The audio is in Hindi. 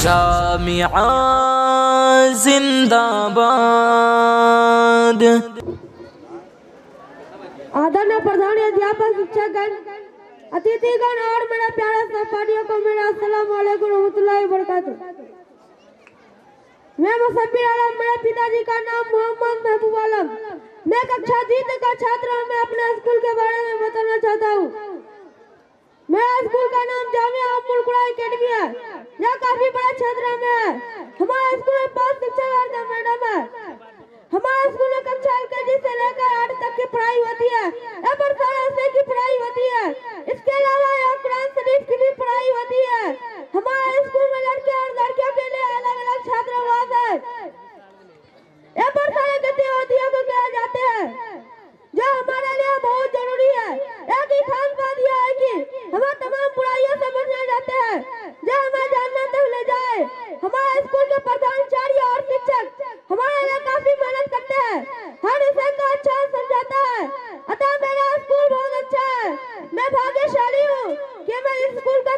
जामिया जिंदाबाद आदरणीय प्रधान अध्यापक, शिक्षकगण, अतिथिगण, और मेरे प्यारे सहपाठियों को मेरा अस्सलाम वालेकुम रहमतुल्लाहि व बरकातुहू मैं मुसब्बिर आलम, मेरे पिताजी का नाम मोहम्मद महबूब आलम। मैं कक्षा जीत का छात्र हूँ, मैं अपने स्कूल के बारे में बताना चाहता हूँ। मेरा स्कूल का नाम जामिया अब्दुल कुरा एकेडमी है। यह काफ़ी बड़ा क्षेत्र में है हमारे स्कूल में पाँच शिक्षा वर्ग है मैडम। है हमारे स्कूल में कक्षा एलकेजी से लेकर आठ तक की पढ़ाई होती है। पर सारे की पढ़ाई होती है। स्कूल का